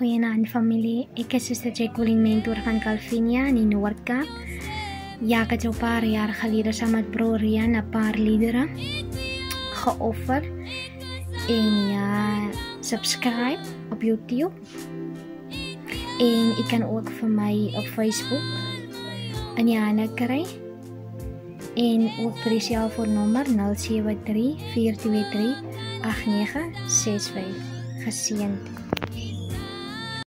Goeienaand familie. Ek is Suster Jacqueline mentor van Calvinia in Noordkaap. Ja, ek het so 'n paar jaar gelede saam met broer Rian 'n paar liedere geoffer. En ja, subscribe op YouTube. En ek kan ook vir my op Facebook in die hande kry. En ook vir die selfoonnommer 073 423 8965 geseënd.